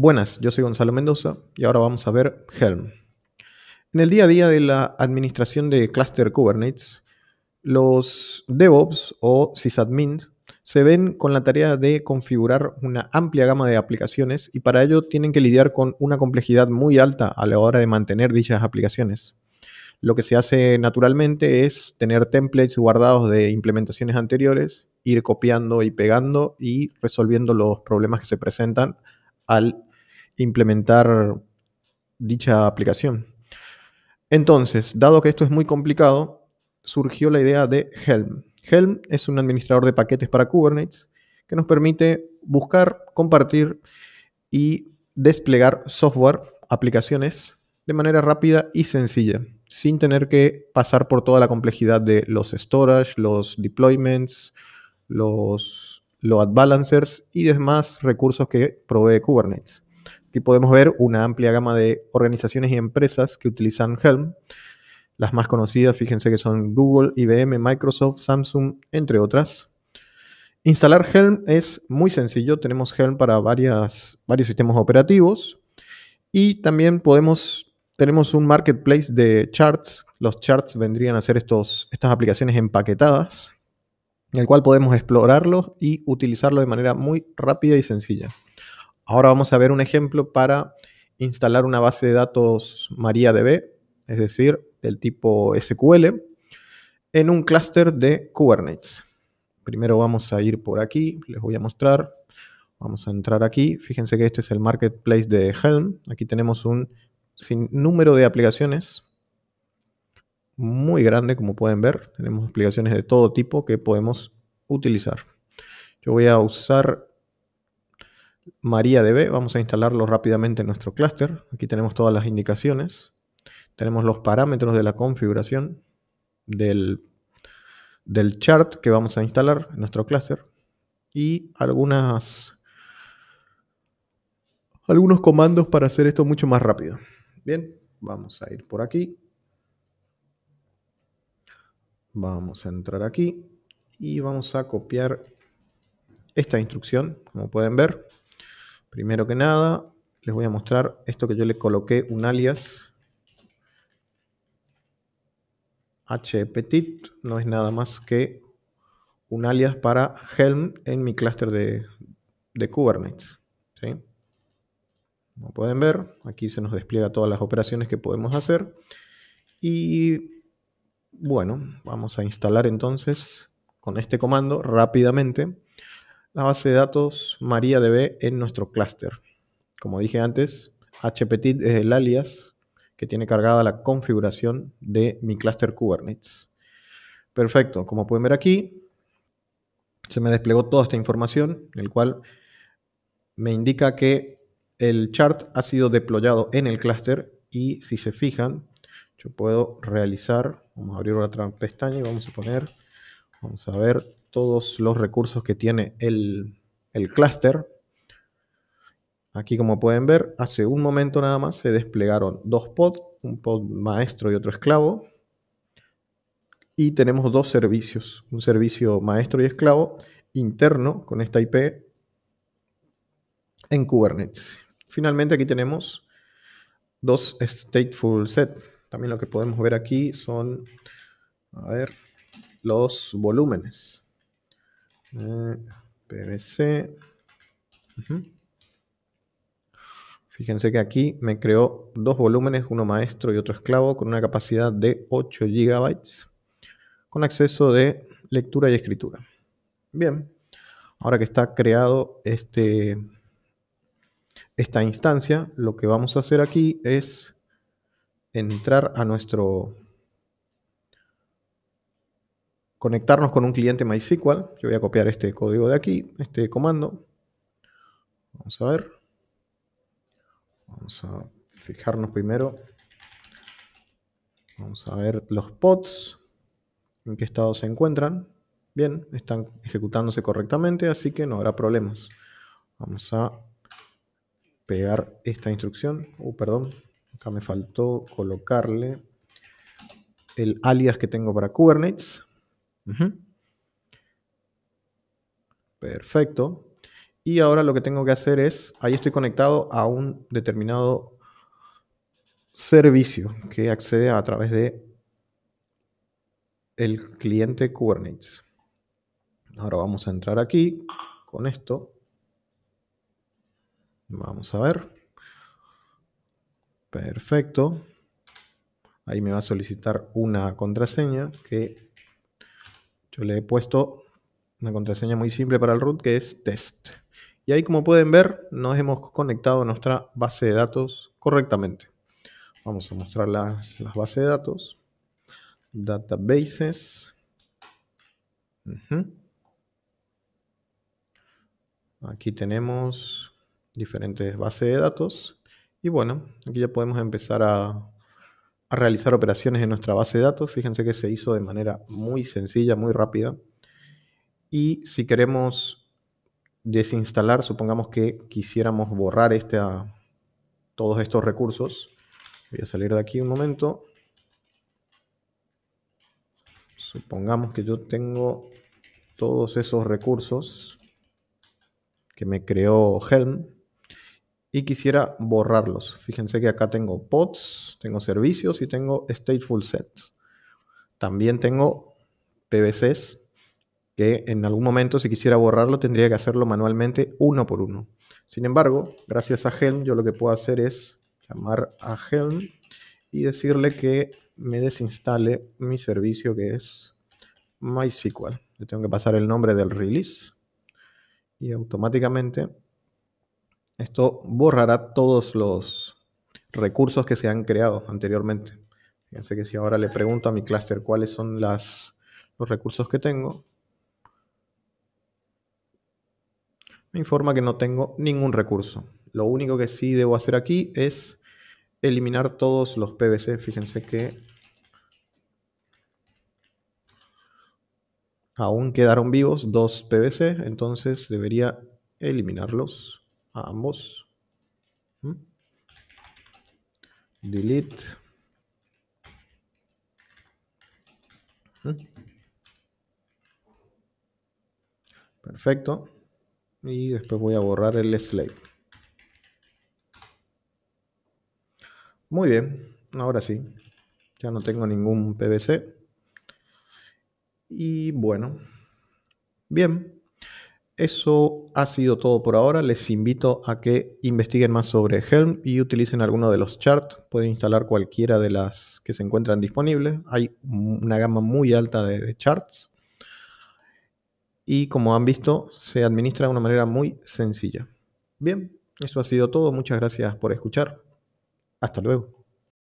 Buenas, yo soy Gonzalo Mendoza y ahora vamos a ver Helm. En el día a día de la administración de Cluster Kubernetes, los DevOps o sysadmins se ven con la tarea de configurar una amplia gama de aplicaciones y para ello tienen que lidiar con una complejidad muy alta a la hora de mantener dichas aplicaciones. Lo que se hace naturalmente es tener templates guardados de implementaciones anteriores, ir copiando y pegando y resolviendo los problemas que se presentan al implementar dicha aplicación. Entonces, dado que esto es muy complicado, surgió la idea de Helm. Helm es un administrador de paquetes para Kubernetes que nos permite buscar, compartir y desplegar software, aplicaciones, de manera rápida y sencilla, sin tener que pasar por toda la complejidad de los storage, los deployments, los load balancers y demás recursos que provee Kubernetes. Aquí podemos ver una amplia gama de organizaciones y empresas que utilizan Helm. Las más conocidas, fíjense que son Google, IBM, Microsoft, Samsung, entre otras. Instalar Helm es muy sencillo. Tenemos Helm para varias, varios sistemas operativos. Y también podemos, tenemos un marketplace de charts. Los charts vendrían a ser estos, estas aplicaciones empaquetadas, en el cual podemos explorarlo y utilizarlo de manera muy rápida y sencilla. Ahora vamos a ver un ejemplo para instalar una base de datos MariaDB, es decir, del tipo SQL, en un clúster de Kubernetes. Primero vamos a ir por aquí, les voy a mostrar. Vamos a entrar aquí. Fíjense que este es el marketplace de Helm. Aquí tenemos un número de aplicaciones muy grande, como pueden ver. Tenemos aplicaciones de todo tipo que podemos utilizar. Yo voy a usar MariaDB, vamos a instalarlo rápidamente en nuestro clúster. Aquí tenemos todas las indicaciones. Tenemos los parámetros de la configuración del, del chart que vamos a instalar en nuestro clúster y algunas, algunos comandos para hacer esto mucho más rápido. Bien, vamos a ir por aquí. Vamos a entrar aquí y vamos a copiar esta instrucción, como pueden ver. Primero que nada, les voy a mostrar esto que yo le coloqué un alias hpetit, no es nada más que un alias para Helm en mi clúster de, Kubernetes. Como pueden ver, aquí se nos despliega todas las operaciones que podemos hacer. Y bueno, vamos a instalar entonces con este comando rápidamente la base de datos MariaDB en nuestro clúster. Como dije antes, hpetit es el alias que tiene cargada la configuración de mi clúster Kubernetes. Perfecto, como pueden ver aquí, se me desplegó toda esta información, el cual me indica que el chart ha sido deployado en el clúster y si se fijan, yo puedo realizar, vamos a abrir otra pestaña y vamos a poner, vamos a ver todos los recursos que tiene el, el clúster. Aquí como pueden ver, hace un momento nada más se desplegaron dos pods, un pod maestro y otro esclavo. Y tenemos dos servicios, un servicio maestro y esclavo interno con esta IP en Kubernetes. Finalmente aquí tenemos dos stateful set. También lo que podemos ver aquí son, a ver, los volúmenes. PVC. Fíjense que aquí me creó dos volúmenes, uno maestro y otro esclavo, con una capacidad de 8 GB, con acceso de lectura y escritura. Bien, ahora que está creado este, esta instancia, lo que vamos a hacer aquí es entrar a nuestro conectarnos con un cliente MySQL. Yo voy a copiar este código de aquí, este comando. Vamos a ver. Vamos a fijarnos primero. Vamos a ver los pods, en qué estado se encuentran. Bien, están ejecutándose correctamente, así que no habrá problemas. Vamos a pegar esta instrucción. Uh, perdón, acá me faltó colocarle el alias que tengo para Kubernetes. Perfecto. Y ahora lo que tengo que hacer es, ahí estoy conectado a un determinado servicio que accede a través de el cliente Kubernetes. Ahora vamos a entrar aquí con esto. Vamos a ver. Perfecto. Ahí me va a solicitar una contraseña que yo le he puesto una contraseña muy simple para el root que es test. Y ahí como pueden ver nos hemos conectado a nuestra base de datos correctamente. Vamos a mostrar las, las bases de datos. Databases. Aquí tenemos diferentes bases de datos. Y bueno, aquí ya podemos empezar a, a realizar operaciones en nuestra base de datos. Fíjense que se hizo de manera muy sencilla, muy rápida. Y si queremos desinstalar, supongamos que quisiéramos borrar este, todos estos recursos. Voy a salir de aquí un momento. Supongamos que yo tengo todos esos recursos que me creó Helm y quisiera borrarlos. Fíjense que acá tengo pods, tengo servicios y tengo stateful sets. También tengo PVCs que en algún momento si quisiera borrarlo tendría que hacerlo manualmente uno por uno. Sin embargo, gracias a Helm yo lo que puedo hacer es llamar a Helm y decirle que me desinstale mi servicio que es MySQL. Le tengo que pasar el nombre del release y automáticamente esto borrará todos los recursos que se han creado anteriormente. Fíjense que si ahora le pregunto a mi cluster cuáles son los recursos que tengo, me informa que no tengo ningún recurso. Lo único que sí debo hacer aquí es eliminar todos los PVC. Fíjense que aún quedaron vivos dos PVC, entonces debería eliminarlos ambos. ¿Mm? Delete. ¿Mm? Perfecto y después voy a borrar el slave. Muy bien, ahora sí, ya no tengo ningún PVC. Y bueno, bien, eso ha sido todo por ahora. Les invito a que investiguen más sobre Helm y utilicen alguno de los charts. Pueden instalar cualquiera de las que se encuentran disponibles. Hay una gama muy alta de charts y como han visto se administra de una manera muy sencilla. Bien, eso ha sido todo. Muchas gracias por escuchar. Hasta luego.